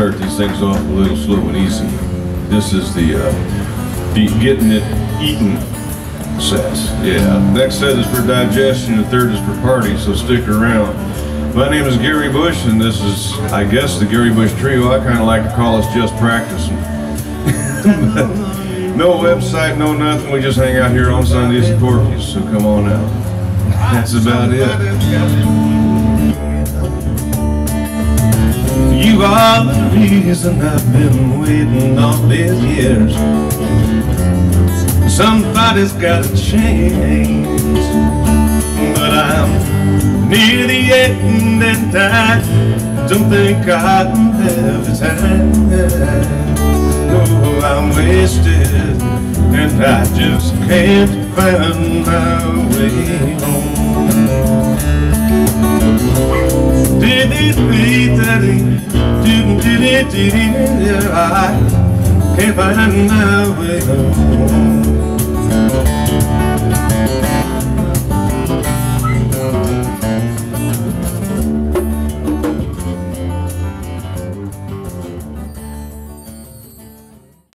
start these things off a little slow and easy. This is the uh, be getting it eaten set. Yeah. Next set is for digestion, the third is for party, so stick around. My name is Gary Bush, and this is, I guess, the Gary Bush Trio. I kind of like to call us just practicing. no website, no nothing. We just hang out here on Sundays and Porky's, so come on out. That's about it. The reason I've been waiting all these years. Somebody's gotta change, but I'm near the end and I don't think I have the time. No, I'm wasted and I just can't find my way home. Did it beat that I can't find my way home.